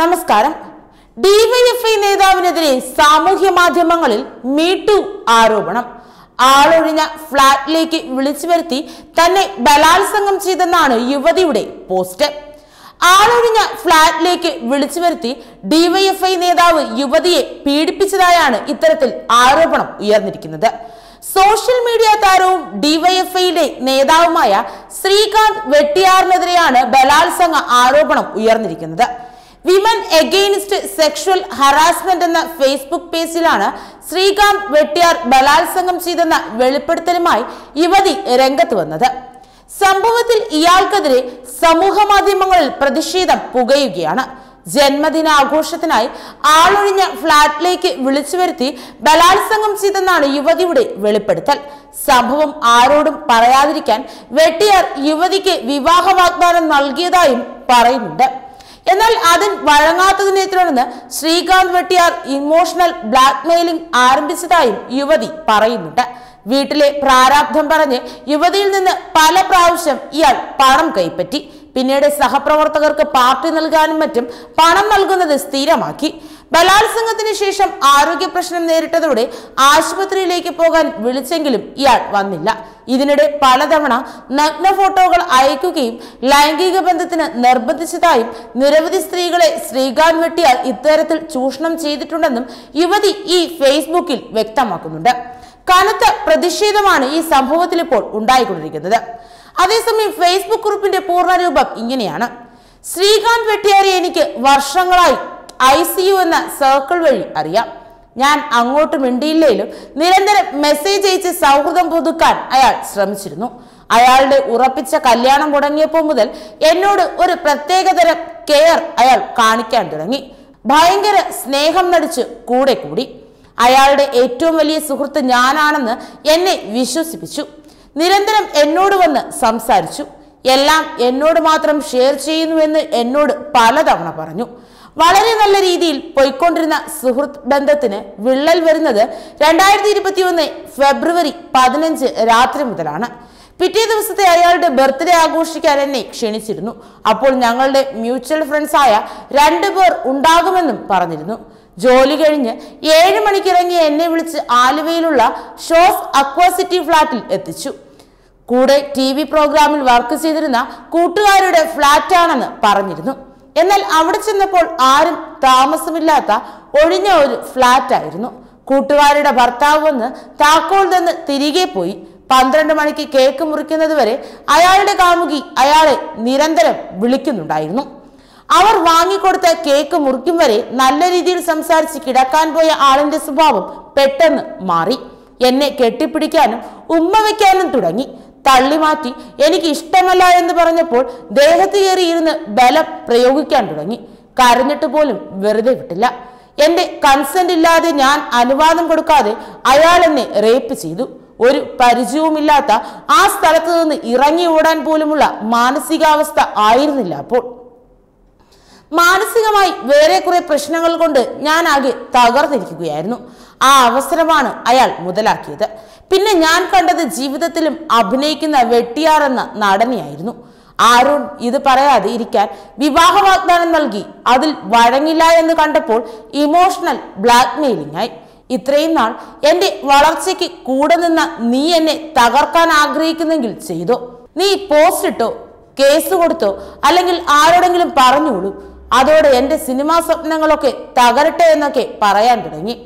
നമസ്കാരം. ഡിവൈഎഫ്ഐ നേതാവിനെതിരെ സാമൂഹ്യ മാധ്യമങ്ങളിൽ മീട്ടു ആരോപണം. ആളൊഴിഞ്ഞ ഫ്ളാറ്റിലേക്ക് വിളിച്ചു വരുത്തി തന്നെ ബലാത്സംഗം ചെയ്തെന്നാണ് യുവതിയുടെ പോസ്റ്റ്. ആളൊഴിഞ്ഞ ഫ്ളാറ്റിലേക്ക് വിളിച്ചു വരുത്തി ഡിവൈഎഫ്ഐ നേതാവ് യുവതിയെ പീഡിപ്പിച്ചതായാണ് ഇത്തരത്തിൽ ആരോപണം ഉയർന്നിരിക്കുന്നത്. സോഷ്യൽ മീഡിയ താരവും ഡിവൈഎഫ്ഐയിലെ നേതാവുമായ ശ്രീകാന്ത് വെട്ടിയാറിനെതിരെയാണ് ബലാത്സംഗ ആരോപണം ഉയർന്നിരിക്കുന്നത്. വിമൻ എഗെയിൻസ്റ്റ് സെക്ഷൽ ഹറാസ്മെന്റ് എന്ന ഫേസ്ബുക്ക് പേജിലാണ് ശ്രീകാന്ത് വെട്ടിയാർ ബലാത്സംഗം ചെയ്തെന്ന വെളിപ്പെടുത്തലുമായി യുവതി രംഗത്ത് വന്നത്. സംഭവത്തിൽ ഇയാൾക്കെതിരെ സമൂഹ മാധ്യമങ്ങളിൽ പ്രതിഷേധം പുകയുകയാണ്. ജന്മദിനാഘോഷത്തിനായി ആളൊഴിഞ്ഞ ഫ്ളാറ്റിലേക്ക് വിളിച്ചു വരുത്തി ബലാത്സംഗം ചെയ്തെന്നാണ് യുവതിയുടെ വെളിപ്പെടുത്തൽ. സംഭവം ആരോടും പറയാതിരിക്കാൻ വെട്ടിയാർ യുവതിക്ക് വിവാഹ വാഗ്ദാനം നൽകിയതായും പറയുന്നുണ്ട്. എന്നാൽ അതിന് വഴങ്ങാത്തതിനെ തുടർന്ന് ശ്രീകാന്ത് വെട്ടിയാർ ഇമോഷണൽ ബ്ലാക്ക്മെയിലിംഗ് ആരംഭിച്ചതായും യുവതി പറയുന്നുണ്ട്. വീട്ടിലെ പ്രാരാബ്ധം പറഞ്ഞ് യുവതിയിൽ നിന്ന് പല പ്രാവശ്യം ഇയാൾ പണം കൈപ്പറ്റി. പിന്നീട് സഹപ്രവർത്തകർക്ക് പാർട്ടി നൽകാനും മറ്റും പണം നൽകുന്നത് സ്ഥിരമാക്കി. ബലാത്സംഗത്തിന് ശേഷം ആരോഗ്യ പ്രശ്നം നേരിട്ടതോടെ ആശുപത്രിയിലേക്ക് പോകാൻ വിളിച്ചെങ്കിലും ഇയാൾ വന്നില്ല. ഇതിനിടെ പലതവണ നഗ്ന ഫോട്ടോകൾ അയക്കുകയും ലൈംഗിക ബന്ധത്തിന് നിർബന്ധിച്ചതായും നിരവധി സ്ത്രീകളെ ശ്രീകാന്ത് വെട്ടിയാൽ ഇത്തരത്തിൽ ചൂഷണം ചെയ്തിട്ടുണ്ടെന്നും യുവതി ഈ ഫേസ്ബുക്കിൽ വ്യക്തമാക്കുന്നുണ്ട്. കനത്ത പ്രതിഷേധമാണ് ഈ സംഭവത്തിൽ ഇപ്പോൾ ഉണ്ടായിക്കൊണ്ടിരിക്കുന്നത്. അതേസമയം ഫേസ്ബുക്ക് കുറിപ്പിന്റെ പൂർണരൂപം ഇങ്ങനെയാണ്. ശ്രീകാന്ത് വെട്ടിയാരെ എനിക്ക് വർഷങ്ങളായി ഐ സി യു എന്ന സർക്കിൾ വഴി അറിയാം. ഞാൻ അങ്ങോട്ട് മിണ്ടിയില്ലെങ്കിലും നിരന്തരം മെസ്സേജ് അയച്ച് സൗഹൃദം പുതുക്കാൻ അയാൾ ശ്രമിച്ചിരുന്നു. അയാളുടെ ഉറപ്പിച്ച കല്യാണം മുടങ്ങിയപ്പോൾ മുതൽ എന്നോട് ഒരു പ്രത്യേകതരം കെയർ അയാൾ കാണിക്കാൻ തുടങ്ങി. ഭയങ്കര സ്നേഹം നടിച്ച് കൂടെ കൂടി. അയാളുടെ ഏറ്റവും വലിയ സുഹൃത്ത് ഞാനാണെന്ന് എന്നെ വിശ്വസിപ്പിച്ചു. നിരന്തരം എന്നോട് വന്ന് സംസാരിച്ചു. എല്ലാം എന്നോട് മാത്രം ഷെയർ ചെയ്യുന്നുവെന്ന് എന്നോട് പലതവണ പറഞ്ഞു. വളരെ നല്ല രീതിയിൽ പോയിക്കൊണ്ടിരുന്ന സുഹൃത്ത് ബന്ധത്തിന് വിള്ളൽ വരുന്നത് രണ്ടായിരത്തി ഇരുപത്തി ഒന്ന് ഫെബ്രുവരി പതിനഞ്ച് രാത്രി മുതലാണ്. പിറ്റേ ദിവസത്തെ അയാളുടെ ബർത്ത്ഡേ ആഘോഷിക്കാൻ എന്നെ ക്ഷണിച്ചിരുന്നു. അപ്പോൾ ഞങ്ങളുടെ മ്യൂച്വൽ ഫ്രണ്ട്സായ രണ്ടുപേർ ഉണ്ടാകുമെന്നും പറഞ്ഞിരുന്നു. ജോലി കഴിഞ്ഞ് ഏഴ് മണിക്കിറങ്ങി എന്നെ വിളിച്ച് ആലുവയിലുള്ള ഷോഫ് അക്വാസിറ്റി ഫ്ലാറ്റിൽ എത്തിച്ചു. കൂടെ ടി വി പ്രോഗ്രാമിൽ വർക്ക് ചെയ്തിരുന്ന കൂട്ടുകാരുടെ ഫ്ലാറ്റാണെന്ന് പറഞ്ഞിരുന്നു. എന്നാൽ അവിടെ ചെന്നപ്പോൾ ആരും താമസമില്ലാത്ത ഒഴിഞ്ഞ ഒരു ഫ്ലാറ്റായിരുന്നു. കൂട്ടുകാരുടെ ഭർത്താവ് വന്ന് താക്കോൽ നിന്ന് തിരികെ പോയി. പന്ത്രണ്ട് മണിക്ക് കേക്ക് മുറിക്കുന്നത് വരെ അയാളുടെ കാമുകി അയാളെ നിരന്തരം വിളിക്കുന്നുണ്ടായിരുന്നു. അവർ വാങ്ങിക്കൊടുത്ത കേക്ക് മുറിക്കും വരെ നല്ല രീതിയിൽ സംസാരിച്ച് കിടക്കാൻ പോയ ആളിന്റെ സ്വഭാവം പെട്ടെന്ന് മാറി. എന്നെ കെട്ടിപ്പിടിക്കാനും ഉമ്മ വയ്ക്കാനും തുടങ്ങി. തള്ളി മാറ്റി. എനിക്ക് ഇഷ്ടമല്ല എന്ന് പറഞ്ഞപ്പോൾ ദേഹത്ത് കയറി ഇരുന്ന് ബലം പ്രയോഗിക്കാൻ തുടങ്ങി. കരഞ്ഞിട്ട് പോലും വെറുതെ വിട്ടില്ല. എന്റെ കൺസെന്റ് ഇല്ലാതെ ഞാൻ അനുവാദം കൊടുക്കാതെ അയാൾ എന്നെ റേപ്പ് ചെയ്തു. ഒരു പരിചയവുമില്ലാത്ത ആ സ്ഥലത്ത് നിന്ന് ഇറങ്ങി ഓടാൻ പോലുമുള്ള മാനസികാവസ്ഥ ആയിരുന്നില്ല അപ്പോൾ. മാനസികമായി വേറെ കുറെ പ്രശ്നങ്ങൾ കൊണ്ട് ഞാൻ ആകെ തകർന്നിരിക്കുകയായിരുന്നു. ആ അവസരമാണ് അയാൾ മുതലാക്കിയത്. പിന്നെ ഞാൻ കണ്ടത് ജീവിതത്തിലും അഭിനയിക്കുന്ന വെട്ടിയാർ എന്ന നടനെയായിരുന്നു. ആരും ഇത് പറയാതെ ഇരിക്കാൻ വിവാഹ വാഗ്ദാനം നൽകി. അതിൽ വഴങ്ങില്ല എന്ന് കണ്ടപ്പോൾ ഇമോഷണൽ ബ്ലാക്ക്മെയിലിംഗ് ആയി ഇത്രയും നാൾ എന്റെ വളർച്ചയ്ക്ക് കൂടെ നിന്ന നീ എന്നെ തകർക്കാൻ ആഗ്രഹിക്കുന്നെങ്കിൽ ചെയ്തോ. നീ പോസ്റ്റ് ഇട്ടോ കേസ് കൊടുത്തോ അല്ലെങ്കിൽ ആരോടെങ്കിലും പറഞ്ഞോളൂ അതോടെ എന്റെ സിനിമാ സ്വപ്നങ്ങളൊക്കെ തകരട്ടെ എന്നൊക്കെ പറയാൻ തുടങ്ങി.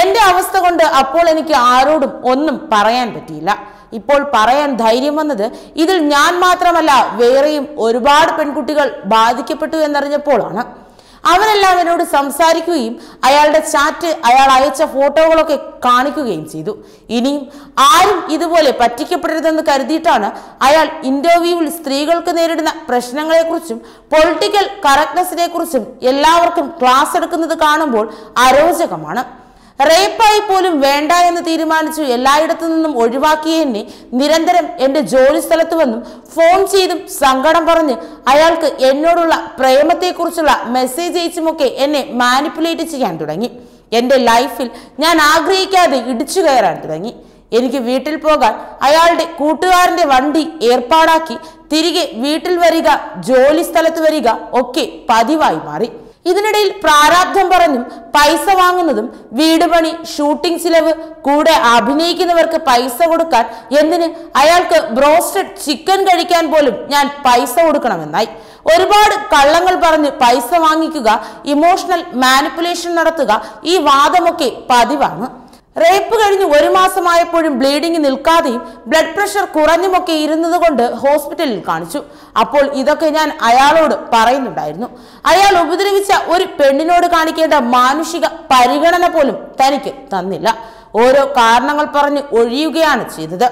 എന്റെ അവസ്ഥ കൊണ്ട് അപ്പോൾ എനിക്ക് ആരോടും ഒന്നും പറയാൻ പറ്റിയില്ല. ഇപ്പോൾ പറയാൻ ധൈര്യം വന്നത് ഇതിൽ ഞാൻ മാത്രമല്ല വേറെയും ഒരുപാട് പെൺകുട്ടികൾ ബാധിക്കപ്പെട്ടു എന്നറിഞ്ഞപ്പോഴാണ്. അവരെല്ലാം എന്നോട് സംസാരിക്കുകയും അയാളുടെ ചാറ്റ് അയാൾ അയച്ച ഫോട്ടോകളൊക്കെ കാണിക്കുകയും ചെയ്തു. ഇനിയും ആരും ഇതുപോലെ പറ്റിക്കപ്പെടരുതെന്ന് കരുതിയിട്ടാണ് അയാൾ ഇന്റർവ്യൂവിൽ സ്ത്രീകൾക്ക് നേരിടുന്ന പ്രശ്നങ്ങളെക്കുറിച്ചും പൊളിറ്റിക്കൽ കറക്റ്റ്നെസിനെ കുറിച്ചും എല്ലാവർക്കും ക്ലാസ് എടുക്കുന്നത് കാണുമ്പോൾ അരോചകമാണ്. റേപ്പായി പോലും വേണ്ട എന്ന് തീരുമാനിച്ചു എല്ലായിടത്തു നിന്നും ഒഴിവാക്കി എന്നെ നിരന്തരം എന്റെ ജോലി സ്ഥലത്ത് വന്നും ഫോൺ ചെയ്തും സങ്കടം പറഞ്ഞ് അയാൾക്ക് എന്നോടുള്ള പ്രേമത്തെക്കുറിച്ചുള്ള മെസ്സേജ് അയച്ചുമൊക്കെ എന്നെ മാനിപ്പുലേറ്റ് ചെയ്യാൻ തുടങ്ങി. എന്റെ ലൈഫിൽ ഞാൻ ആഗ്രഹിക്കാതെ ഇടിച്ചു കയറാൻ തുടങ്ങി. എനിക്ക് വീട്ടിൽ പോകാൻ അയാളുടെ കൂട്ടുകാരന്റെ വണ്ടി ഏർപ്പാടാക്കി തിരികെ വീട്ടിൽ വരിക ജോലി സ്ഥലത്ത് വരിക ഒക്കെ പതിവായി മാറി. ഇതിനിടയിൽ പ്രാരാബ്ധം പറഞ്ഞും പൈസ വാങ്ങുന്നതും വീട് പണി ഷൂട്ടിംഗ് ചിലവ് കൂടെ അഭിനയിക്കുന്നവർക്ക് പൈസ കൊടുക്കാൻ എന്തിന്? അയാൾക്ക് ബ്രോസ്റ്റഡ് ചിക്കൻ കഴിക്കാൻ പോലും ഞാൻ പൈസ കൊടുക്കണമെന്നായി. ഒരുപാട് കള്ളങ്ങൾ പറഞ്ഞ് പൈസ വാങ്ങിക്കുക ഇമോഷണൽ മാനിപ്പുലേഷൻ നടത്തുക ഈ വാദമൊക്കെ പതിവാണ്. റേപ്പ് കഴിഞ്ഞ് ഒരു മാസമായപ്പോഴും ബ്ലീഡിംഗ് നിൽക്കാതെയും ബ്ലഡ് പ്രഷർ കുറഞ്ഞുമൊക്കെ ഇരുന്നതുകൊണ്ട് ഹോസ്പിറ്റലിൽ കാണിച്ചു. അപ്പോൾ ഇതൊക്കെ ഞാൻ അയാളോട് പറയുന്നുണ്ടായിരുന്നു. അയാൾ ഉപദ്രവിച്ച ഒരു പെണ്ണിനോട് കാണിക്കേണ്ട മാനുഷിക പരിഗണന പോലും തനിക്ക് തന്നില്ല. ഓരോ കാരണങ്ങൾ പറഞ്ഞ് ഒഴിയുകയാണ് ചെയ്തത്.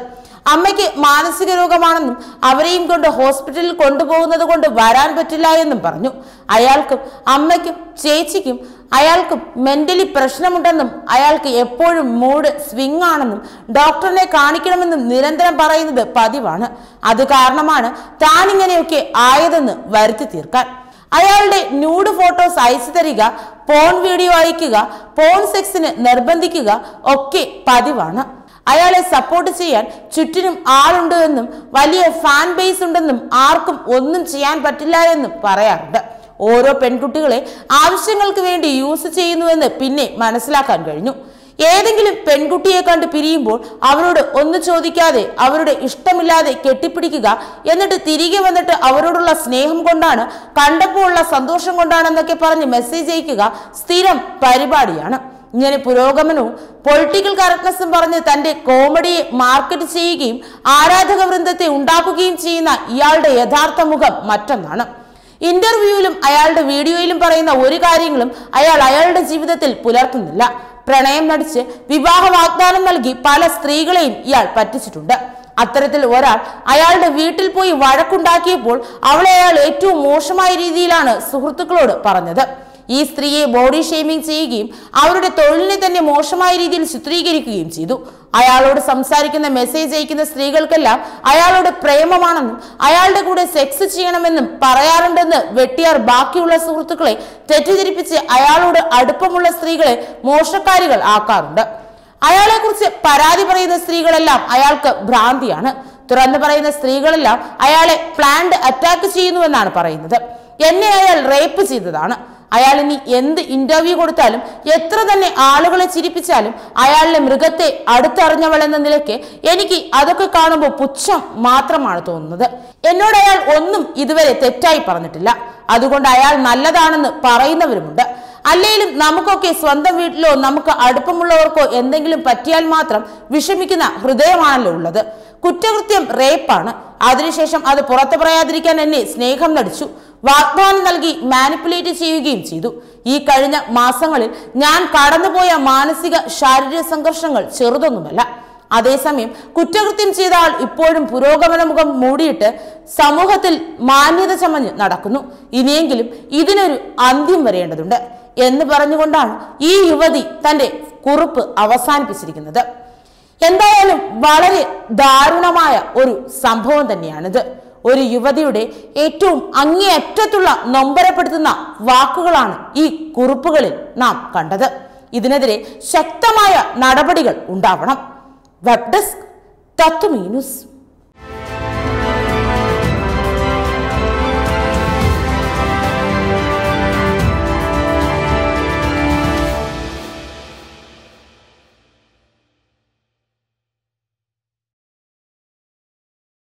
അമ്മയ്ക്ക് മാനസിക രോഗമാണെന്നും അവരെയും കൊണ്ട് ഹോസ്പിറ്റലിൽ കൊണ്ടുപോകുന്നത് കൊണ്ട് വരാൻ പറ്റില്ല എന്നും പറഞ്ഞു. അയാൾക്കും അമ്മയ്ക്കും ചേച്ചിക്കും അയാൾക്കും മെന്റലി പ്രശ്നമുണ്ടെന്നും അയാൾക്ക് എപ്പോഴും മൂഡ് സ്വിംഗ് ആണെന്നും ഡോക്ടറിനെ കാണിക്കണമെന്നും നിരന്തരം പറയുന്നത് പതിവാണ്. അത് കാരണമാണ് താൻ ഇങ്ങനെയൊക്കെ ആയതെന്ന് വരുത്തി തീർക്കാൻ. അയാളുടെ ന്യൂഡ് ഫോട്ടോസ് അയച്ചു തരിക പോൺ വീഡിയോ അയക്കുക പോൺ സെക്സിന് നിർബന്ധിക്കുക ഒക്കെ പതിവാണ്. അയാളെ സപ്പോർട്ട് ചെയ്യാൻ ചുറ്റിനും ആളുണ്ട് എന്നും വലിയ ഫാൻ ബേസ് ഉണ്ടെന്നും ആർക്കും ഒന്നും ചെയ്യാൻ പറ്റില്ല എന്നും പറയാറുണ്ട്. ഓരോ പെൺകുട്ടികളെ ആവശ്യങ്ങൾക്ക് വേണ്ടി യൂസ് ചെയ്യുന്നുവെന്ന് പിന്നെ മനസ്സിലാക്കാൻ കഴിഞ്ഞു. ഏതെങ്കിലും പെൺകുട്ടിയെ കണ്ട് പിരിയുമ്പോൾ അവരോട് ഒന്ന് ചോദിക്കാതെ അവരുടെ ഇഷ്ടമില്ലാതെ കെട്ടിപ്പിടിക്കുക എന്നിട്ട് തിരികെ വന്നിട്ട് അവരോടുള്ള സ്നേഹം കൊണ്ടാണ് കണ്ടപ്പോൾ ഉള്ള സന്തോഷം കൊണ്ടാണെന്നൊക്കെ പറഞ്ഞ് മെസ്സേജ് അയക്കുക സ്ഥിരം പരിപാടിയാണ്. ഇങ്ങനെ പുരോഗമനവും പൊളിറ്റിക്കൽ കറക്റ്റ്നസും പറഞ്ഞ് തന്റെ കോമഡിയെ മാർക്കറ്റ് ചെയ്യുകയും ആരാധക വൃന്ദത്തെ ഉണ്ടാക്കുകയും ചെയ്യുന്ന ഇയാളുടെ യഥാർത്ഥ മുഖം മറ്റൊന്നാണ്. ഇന്റർവ്യൂവിലും അയാളുടെ വീഡിയോയിലും പറയുന്ന ഒരു കാര്യങ്ങളും അയാൾ അയാളുടെ ജീവിതത്തിൽ പുലർത്തുന്നില്ല. പ്രണയം നടിച്ച് വിവാഹ വാഗ്ദാനം നൽകി പല സ്ത്രീകളെയും ഇയാൾ പറ്റിച്ചിട്ടുണ്ട്. അത്തരത്തിൽ ഒരാൾ അയാളുടെ വീട്ടിൽ പോയി വഴക്കുണ്ടാക്കിയപ്പോൾ അവളെ അയാൾ ഏറ്റവും മോശമായ രീതിയിലാണ് സുഹൃത്തുക്കളോട് പറഞ്ഞത്. ഈ സ്ത്രീയെ ബോഡി ഷെയ്മിങ് ചെയ്യുകയും അവരുടെ തൊഴിലിനെ തന്നെ മോശമായ രീതിയിൽ ചിത്രീകരിക്കുകയും ചെയ്തു. അയാളോട് സംസാരിക്കുന്ന മെസ്സേജ് അയക്കുന്ന സ്ത്രീകൾക്കെല്ലാം അയാളുടെ പ്രേമമാണെന്നും അയാളുടെ കൂടെ സെക്സ് ചെയ്യണമെന്നും പറയാറുണ്ടെന്ന് വെട്ടിയാർ ബാക്കിയുള്ള സുഹൃത്തുക്കളെ തെറ്റിദ്ധരിപ്പിച്ച് അയാളോട് അടുപ്പമുള്ള സ്ത്രീകളെ മോശക്കാരികൾ ആക്കാറുണ്ട്. അയാളെക്കുറിച്ച് പരാതി പറയുന്ന സ്ത്രീകളെല്ലാം അയാൾക്ക് ഭ്രാന്തിയാണ്. തുറന്നു പറയുന്ന സ്ത്രീകളെല്ലാം അയാളെ പ്ലാൻഡ് അറ്റാക്ക് ചെയ്യുന്നുവെന്നാണ് പറയുന്നത്. എന്നെ അയാൾ റേപ്പ് ചെയ്തതാണ്. അയാൾ ഇനി എന്ത് ഇന്റർവ്യൂ കൊടുത്താലും എത്ര തന്നെ ആളുകളെ ചിരിപ്പിച്ചാലും അയാളിലെ മൃഗത്തെ അടുത്തറിഞ്ഞവൾ എന്ന നിലയ്ക്ക് എനിക്ക് അതൊക്കെ കാണുമ്പോൾ പുച്ഛം മാത്രമാണ് തോന്നുന്നത്. എന്നോട് അയാൾ ഒന്നും ഇതുവരെ തെറ്റായി പറഞ്ഞിട്ടില്ല. അതുകൊണ്ട് അയാൾ നല്ലതാണെന്ന് പറയുന്നവരുമുണ്ട്. അല്ലെങ്കിലും നമുക്കൊക്കെ സ്വന്തം വീട്ടിലോ നമുക്ക് അടുപ്പമുള്ളവർക്കോ എന്തെങ്കിലും പറ്റിയാൽ മാത്രം വിഷമിക്കുന്ന ഹൃദയമാണല്ലോ ഉള്ളത്. കുറ്റകൃത്യം റേപ്പാണ് അതിനുശേഷം അത് പുറത്തു പറയാതിരിക്കാൻ എന്നെ സ്നേഹം നടിച്ചു. വാഗ്ദാനം നൽകി മാനിപ്പുലേറ്റ് ചെയ്യുകയും ചെയ്തു. ഈ കഴിഞ്ഞ മാസങ്ങളിൽ ഞാൻ കടന്നുപോയ മാനസിക ശാരീരിക സംഘർഷങ്ങൾ ചെറുതൊന്നുമല്ല. അതേസമയം കുറ്റകൃത്യം ചെയ്ത ആൾ ഇപ്പോഴും പുരോഗമന മുഖം മൂടിയിട്ട് സമൂഹത്തിൽ മാന്യത ചമഞ്ഞ് നടക്കുന്നു. ഇനിയെങ്കിലും ഇതിനൊരു അന്ത്യം വരേണ്ടതുണ്ട് എന്ന് പറഞ്ഞുകൊണ്ടാണ് ഈ യുവതി തന്റെ കുറിപ്പ് അവസാനിപ്പിച്ചിരിക്കുന്നത്. എന്തായാലും വളരെ ദാരുണമായ ഒരു സംഭവം തന്നെയാണിത്. ഒരു യുവതിയുടെ ഏറ്റവും അങ്ങേയറ്റത്തുള്ള നൊമ്പരപ്പെടുത്തുന്ന വാക്കുകളാണ് ഈ കുറിപ്പുകളിൽ നാം കണ്ടത്. ഇതിനെതിരെ ശക്തമായ നടപടികൾ ഉണ്ടാവണം. Web desk Tatwamayi news